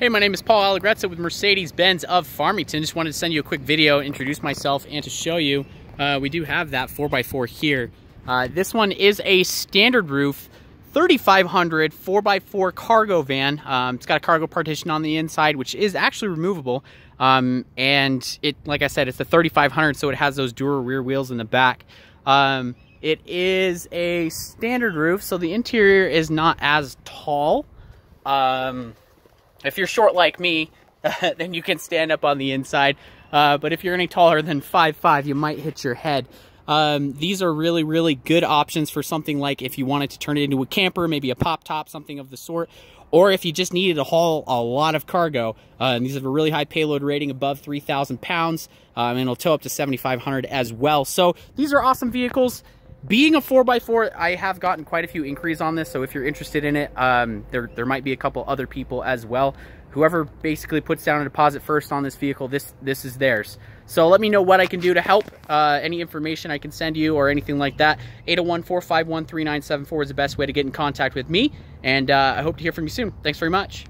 Hey, my name is Paul Allegrezza with Mercedes-Benz of Farmington. Just wanted to send you a quick video, introduce myself, and to show you uh, we do have that 4x4 here. Uh, this one is a standard roof 3500 4x4 cargo van. Um, it's got a cargo partition on the inside, which is actually removable. Um, and it, like I said, it's a 3500, so it has those dual rear wheels in the back. Um, it is a standard roof, so the interior is not as tall. If you're short like me, then you can stand up on the inside. Uh, but if you're any taller than 5'5", you might hit your head. Um, these are really, really good options for something like if you wanted to turn it into a camper, maybe a pop top, something of the sort. Or if you just needed to haul a lot of cargo. Uh, and these have a really high payload rating above 3,000 pounds. Um, and it'll tow up to 7,500 as well. So these are awesome vehicles being a 4x4 i have gotten quite a few inquiries on this so if you're interested in it um, there there might be a couple other people as well. Whoever basically puts down a deposit first on this vehicle this this is theirs. So let me know what i can do to help. Uh, any information i can send you or anything like that 801-451-3974 is the best way to get in contact with me. And uh, i hope to hear from you soon. Thanks very much